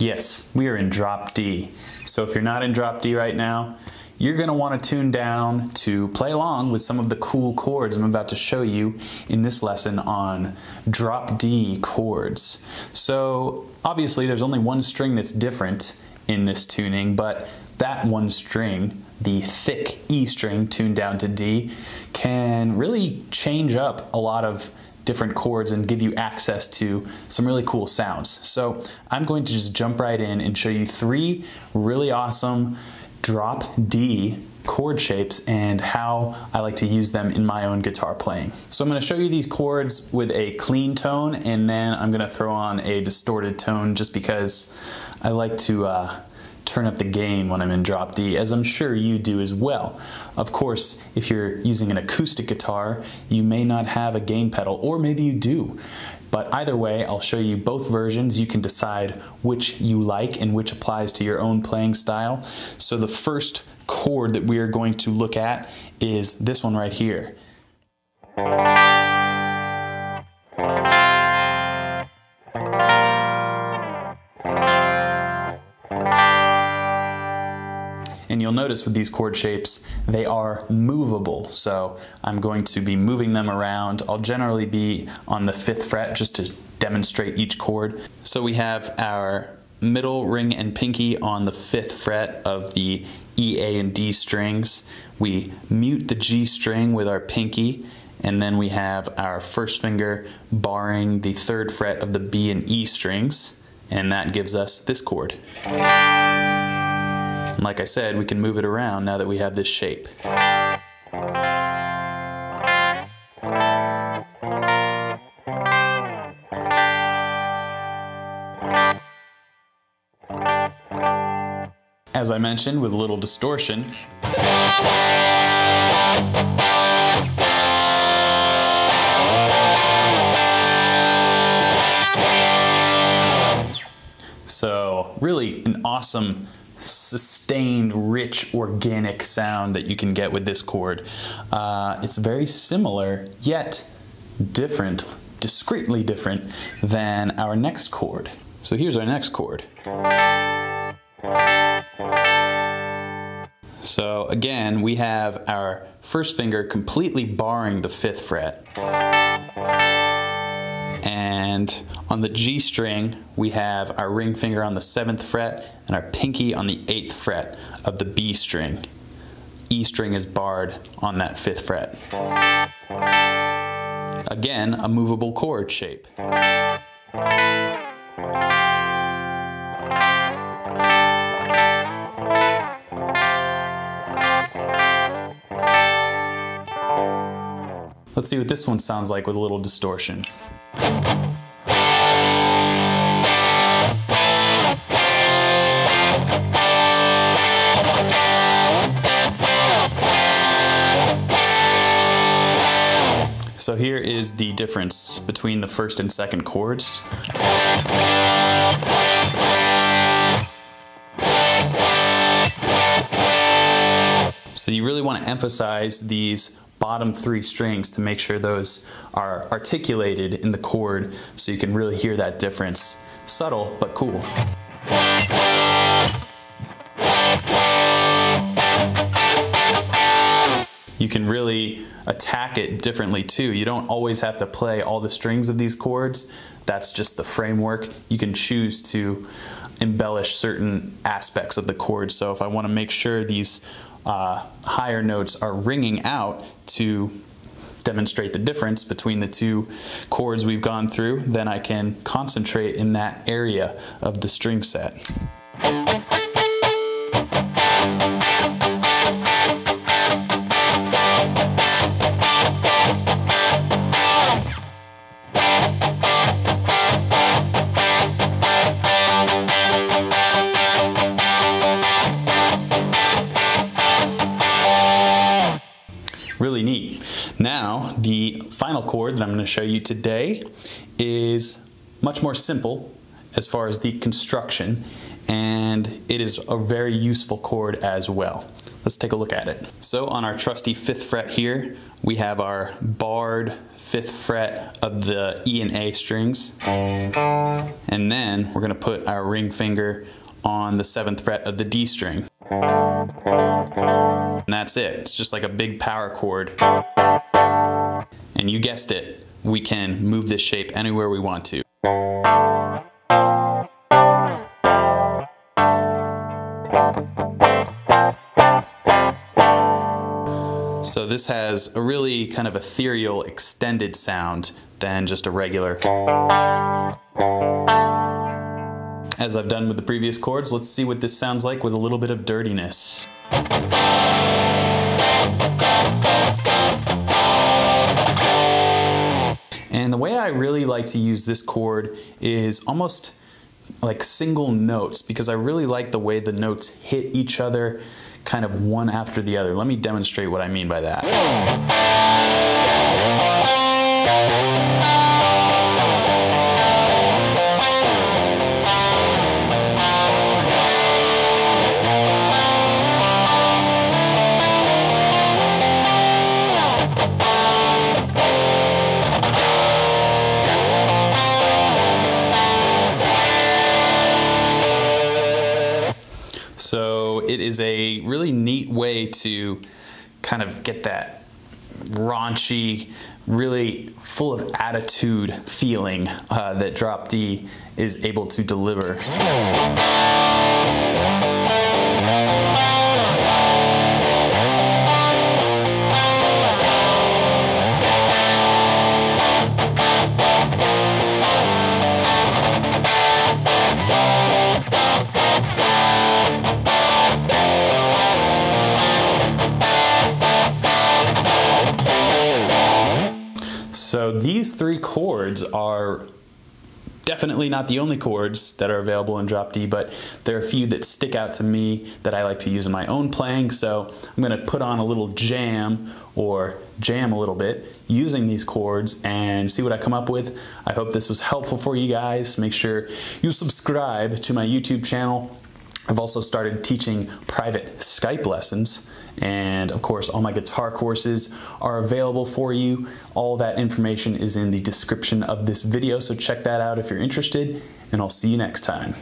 Yes, we are in drop D. So if you're not in drop D right now, you're going to want to tune down to play along with some of the cool chords I'm about to show you in this lesson on drop D chords. So obviously there's only one string that's different in this tuning, but that one string, the thick E string tuned down to D, can really change up a lot of different chords and give you access to some really cool sounds. So I'm going to just jump right in and show you three really awesome drop D chord shapes and how I like to use them in my own guitar playing. So I'm going to show you these chords with a clean tone and then I'm going to throw on a distorted tone just because I like to uh, turn up the gain when I'm in drop D, as I'm sure you do as well. Of course, if you're using an acoustic guitar, you may not have a gain pedal, or maybe you do. But either way, I'll show you both versions. You can decide which you like and which applies to your own playing style. So the first chord that we are going to look at is this one right here. And you'll notice with these chord shapes, they are movable. So I'm going to be moving them around. I'll generally be on the fifth fret just to demonstrate each chord. So we have our middle ring and pinky on the fifth fret of the E, A, and D strings. We mute the G string with our pinky, and then we have our first finger barring the third fret of the B and E strings, and that gives us this chord. And like I said, we can move it around now that we have this shape. As I mentioned, with a little distortion. So really an awesome sustained, rich, organic sound that you can get with this chord. Uh, it's very similar, yet different, discreetly different than our next chord. So here's our next chord. So again, we have our first finger completely barring the fifth fret. And on the G string, we have our ring finger on the seventh fret and our pinky on the eighth fret of the B string. E string is barred on that fifth fret. Again, a movable chord shape. Let's see what this one sounds like with a little distortion. So here is the difference between the first and second chords. So you really want to emphasize these bottom three strings to make sure those are articulated in the chord so you can really hear that difference. Subtle, but cool. Can really attack it differently too. You don't always have to play all the strings of these chords. That's just the framework. You can choose to embellish certain aspects of the chord. So if I want to make sure these uh, higher notes are ringing out to demonstrate the difference between the two chords we've gone through, then I can concentrate in that area of the string set. Final chord that I'm going to show you today is much more simple as far as the construction, and it is a very useful chord as well. let's take a look at it. So on our trusty fifth fret here, we have our barred fifth fret of the E and A strings. And then we're gonna put our ring finger on the seventh fret of the D string. And that's it. It's just like a big power chord. And you guessed it, we can move this shape anywhere we want to. So this has a really kind of ethereal extended sound than just a regular. As I've done with the previous chords, let's see what this sounds like with a little bit of dirtiness. Way I really like to use this chord is almost like single notes because I really like the way the notes hit each other kind of one after the other. Let me demonstrate what I mean by that. It is a really neat way to kind of get that raunchy, really full of attitude feeling uh, that Drop D is able to deliver. These three chords are definitely not the only chords that are available in Drop D, but there are a few that stick out to me that I like to use in my own playing. So I'm going to put on a little jam or jam a little bit using these chords and see what I come up with. I hope this was helpful for you guys. Make sure you subscribe to my YouTube channel. I've also started teaching private Skype lessons. And of course, all my guitar courses are available for you. All that information is in the description of this video, so check that out if you're interested, and I'll see you next time.